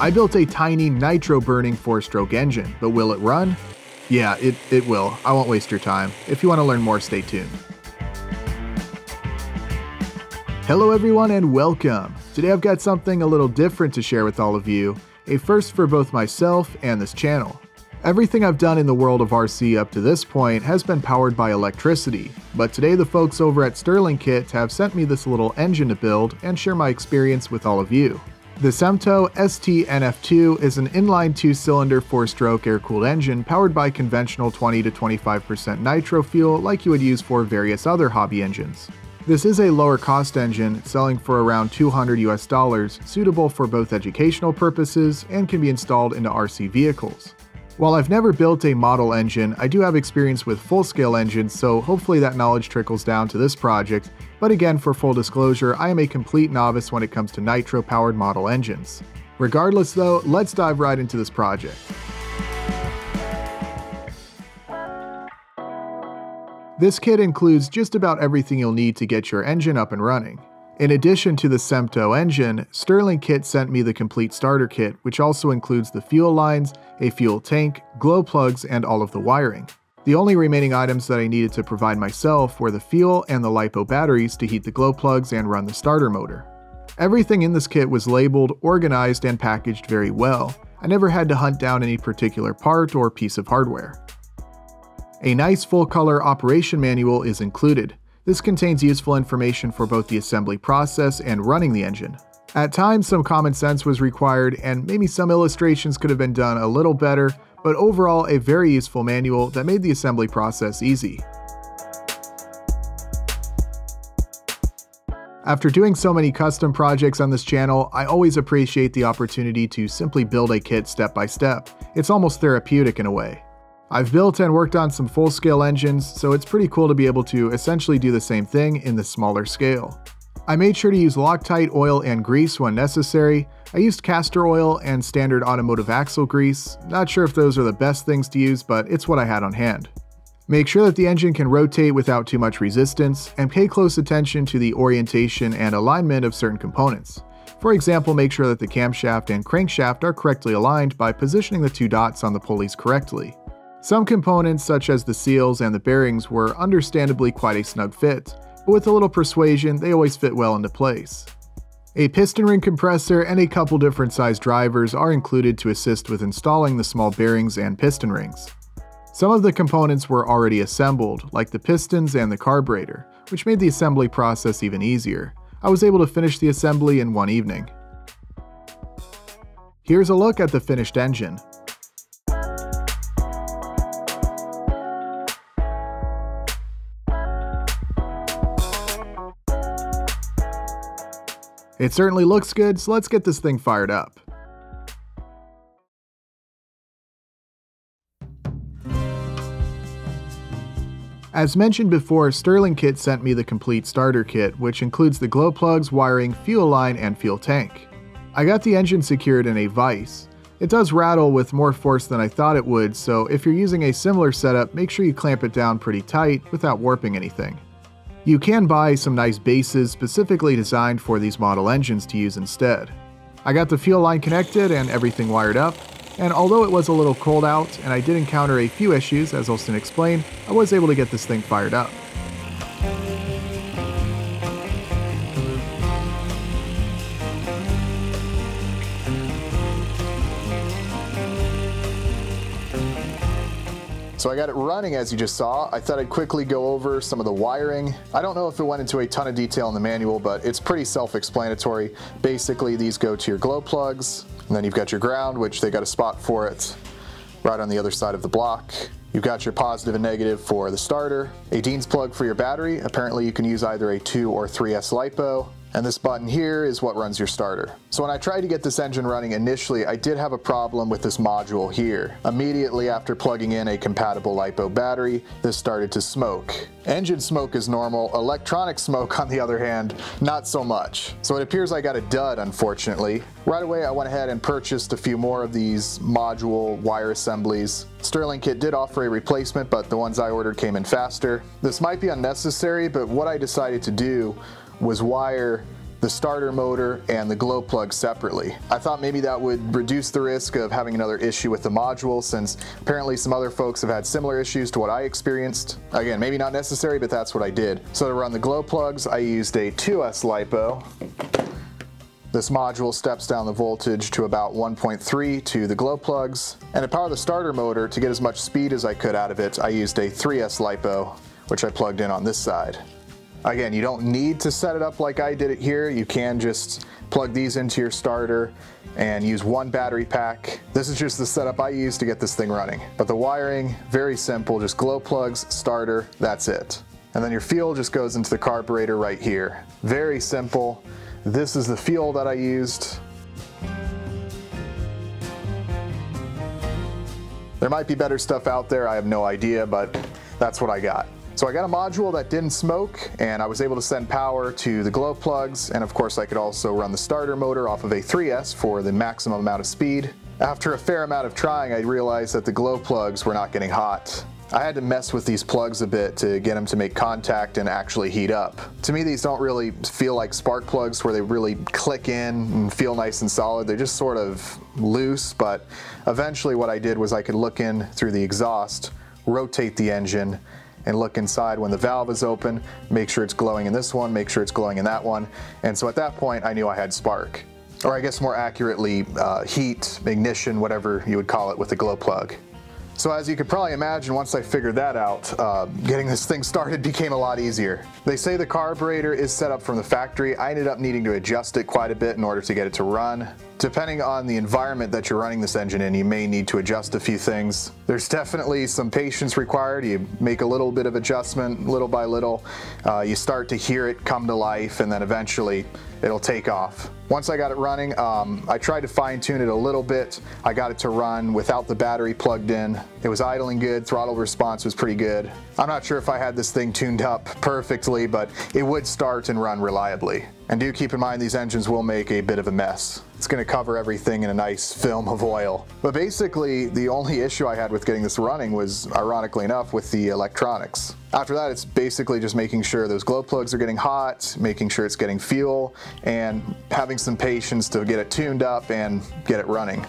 I built a tiny nitro burning four stroke engine, but will it run? Yeah, it, it will. I won't waste your time. If you want to learn more, stay tuned. Hello, everyone, and welcome. Today I've got something a little different to share with all of you, a first for both myself and this channel. Everything I've done in the world of RC up to this point has been powered by electricity, but today the folks over at Stirlingkit have sent me this little engine to build and share my experience with all of you. The Semto ST-NF2 is an inline two-cylinder four-stroke air-cooled engine powered by conventional 20 to 25% nitro fuel like you would use for various other hobby engines. This is a lower cost engine, selling for around 200 US dollars, suitable for both educational purposes and can be installed into RC vehicles. While I've never built a model engine, I do have experience with full-scale engines, so hopefully that knowledge trickles down to this project, but again, for full disclosure, I am a complete novice when it comes to nitro-powered model engines. Regardless though, let's dive right into this project. This kit includes just about everything you'll need to get your engine up and running. In addition to the Semto engine, Stirlingkit sent me the complete starter kit, which also includes the fuel lines, a fuel tank, glow plugs, and all of the wiring. The only remaining items that I needed to provide myself were the fuel and the LiPo batteries to heat the glow plugs and run the starter motor. Everything in this kit was labeled, organized, and packaged very well. I never had to hunt down any particular part or piece of hardware. A nice full color operation manual is included. This contains useful information for both the assembly process and running the engine. At times, some common sense was required, and maybe some illustrations could have been done a little better, but overall, a very useful manual that made the assembly process easy. After doing so many custom projects on this channel, I always appreciate the opportunity to simply build a kit step by step. It's almost therapeutic in a way. I've built and worked on some full-scale engines, so it's pretty cool to be able to essentially do the same thing in the smaller scale. I made sure to use Loctite oil and grease when necessary. I used castor oil and standard automotive axle grease. Not sure if those are the best things to use, but it's what I had on hand. Make sure that the engine can rotate without too much resistance, and pay close attention to the orientation and alignment of certain components. For example, make sure that the camshaft and crankshaft are correctly aligned by positioning the two dots on the pulleys correctly. Some components, such as the seals and the bearings, were understandably quite a snug fit, but with a little persuasion, they always fit well into place. A piston ring compressor and a couple different size drivers are included to assist with installing the small bearings and piston rings. Some of the components were already assembled, like the pistons and the carburetor, which made the assembly process even easier. I was able to finish the assembly in one evening. Here's a look at the finished engine. It certainly looks good, so let's get this thing fired up. As mentioned before, Stirlingkit sent me the complete starter kit, which includes the glow plugs, wiring, fuel line, and fuel tank. I got the engine secured in a vise. It does rattle with more force than I thought it would, so if you're using a similar setup, make sure you clamp it down pretty tight without warping anything. You can buy some nice bases specifically designed for these model engines to use instead. I got the fuel line connected and everything wired up, and although it was a little cold out and I did encounter a few issues as I'll I was able to get this thing fired up. So I got it running as you just saw. I thought I'd quickly go over some of the wiring. I don't know if it went into a ton of detail in the manual, but it's pretty self-explanatory. Basically, these go to your glow plugs, and then you've got your ground, which they got a spot for it right on the other side of the block. You've got your positive and negative for the starter, a Dean's plug for your battery. Apparently you can use either a 2 or 3S LiPo, and this button here is what runs your starter. So when I tried to get this engine running initially, I did have a problem with this module here. Immediately after plugging in a compatible LiPo battery, this started to smoke. Engine smoke is normal, electronic smoke on the other hand, not so much. So it appears I got a dud unfortunately. Right away I went ahead and purchased a few more of these module wire assemblies. Stirlingkit did offer a replacement, but the ones I ordered came in faster. This might be unnecessary, but what I decided to do was wire the starter motor, and the glow plug separately. I thought maybe that would reduce the risk of having another issue with the module since apparently some other folks have had similar issues to what I experienced. Again, maybe not necessary, but that's what I did. So to run the glow plugs, I used a 2S LiPo this module steps down the voltage to about 1.3 to the glow plugs, and to power the starter motor to get as much speed as I could out of it, I used a 3S LiPo, which I plugged in on this side. Again, you don't need to set it up like I did it here. You can just plug these into your starter and use one battery pack. This is just the setup I use to get this thing running. But the wiring, very simple, just glow plugs, starter, that's it. And then your fuel just goes into the carburetor right here. Very simple. This is the fuel that I used. There might be better stuff out there, I have no idea, but that's what I got. So I got a module that didn't smoke and I was able to send power to the glow plugs and of course I could also run the starter motor off of a 3S for the maximum amount of speed. After a fair amount of trying I realized that the glow plugs were not getting hot. I had to mess with these plugs a bit to get them to make contact and actually heat up. To me these don't really feel like spark plugs where they really click in and feel nice and solid. They're just sort of loose but eventually what I did was I could look in through the exhaust, rotate the engine and look inside when the valve is open, make sure it's glowing in this one, make sure it's glowing in that one. And so at that point I knew I had spark. Or I guess more accurately, uh, heat, ignition, whatever you would call it with the glow plug. So as you could probably imagine, once I figured that out, uh, getting this thing started became a lot easier. They say the carburetor is set up from the factory. I ended up needing to adjust it quite a bit in order to get it to run. Depending on the environment that you're running this engine in, you may need to adjust a few things. There's definitely some patience required. You make a little bit of adjustment little by little. Uh, you start to hear it come to life and then eventually it'll take off. Once I got it running, um, I tried to fine tune it a little bit. I got it to run without the battery plugged in. It was idling good, throttle response was pretty good. I'm not sure if I had this thing tuned up perfectly, but it would start and run reliably. And do keep in mind these engines will make a bit of a mess. It's going to cover everything in a nice film of oil. But basically, the only issue I had with getting this running was, ironically enough, with the electronics. After that, it's basically just making sure those glow plugs are getting hot, making sure it's getting fuel, and having some patience to get it tuned up and get it running.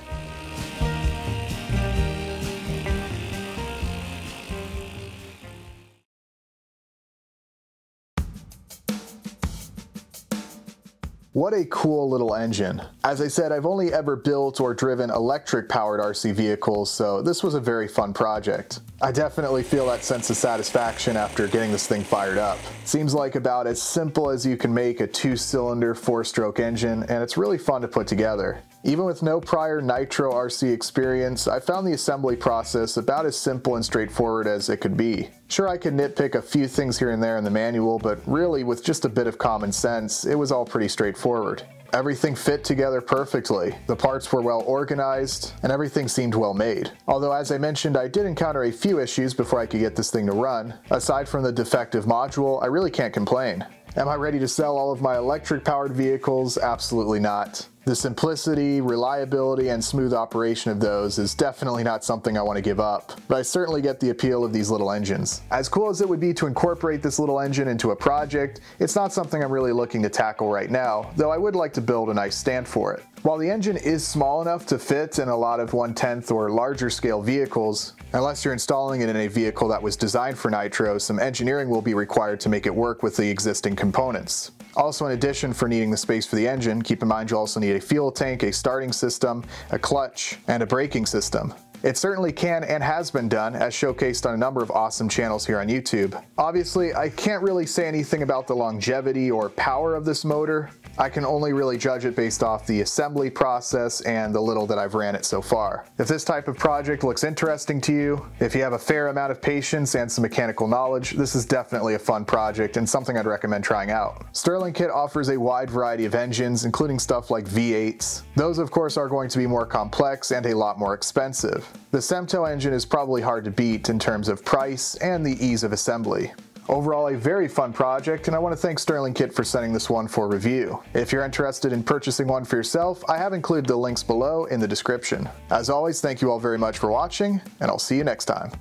What a cool little engine. As I said, I've only ever built or driven electric powered RC vehicles, so this was a very fun project. I definitely feel that sense of satisfaction after getting this thing fired up. Seems like about as simple as you can make a two-cylinder, four-stroke engine, and it's really fun to put together. Even with no prior Nitro RC experience, I found the assembly process about as simple and straightforward as it could be. Sure, I could nitpick a few things here and there in the manual, but really with just a bit of common sense, it was all pretty straightforward. Everything fit together perfectly, the parts were well organized, and everything seemed well made. Although as I mentioned, I did encounter a few issues before I could get this thing to run. Aside from the defective module, I really can't complain. Am I ready to sell all of my electric powered vehicles? Absolutely not. The simplicity, reliability, and smooth operation of those is definitely not something I want to give up, but I certainly get the appeal of these little engines. As cool as it would be to incorporate this little engine into a project, it's not something I'm really looking to tackle right now, though I would like to build a nice stand for it. While the engine is small enough to fit in a lot of 1 10th or larger scale vehicles, unless you're installing it in a vehicle that was designed for nitro, some engineering will be required to make it work with the existing components. Also in addition for needing the space for the engine, keep in mind you also need a fuel tank, a starting system, a clutch, and a braking system. It certainly can and has been done, as showcased on a number of awesome channels here on YouTube. Obviously, I can't really say anything about the longevity or power of this motor. I can only really judge it based off the assembly process and the little that I've ran it so far. If this type of project looks interesting to you, if you have a fair amount of patience and some mechanical knowledge, this is definitely a fun project and something I'd recommend trying out. Stirlingkit offers a wide variety of engines, including stuff like V8s. Those of course are going to be more complex and a lot more expensive. The Semto engine is probably hard to beat in terms of price and the ease of assembly. Overall, a very fun project, and I want to thank Stirlingkit for sending this one for review. If you're interested in purchasing one for yourself, I have included the links below in the description. As always, thank you all very much for watching, and I'll see you next time.